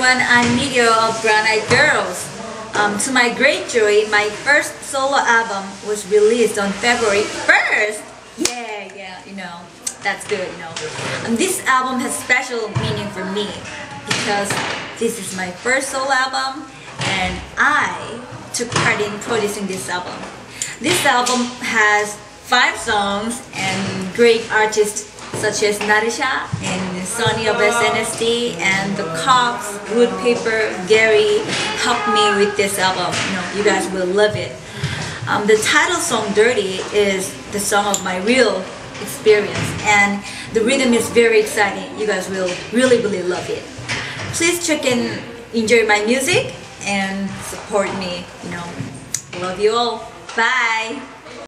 everyone, I'm Miryo of Brown Eyed Girls. Um, to my great joy, my first solo album was released on February 1st. Yeah, yeah, you know, that's good, you know. And this album has special meaning for me because this is my first solo album and I took part in producing this album. This album has five songs and great artists such as Narsha and Sunny of SNSD and the Cops, Woodpaper, Gary helped me with this album. You know, you guys will love it. Um, the title song Dirty is the song of my real experience and the rhythm is very exciting. You guys will really, really love it. Please check and enjoy my music and support me. You know, love you all. Bye.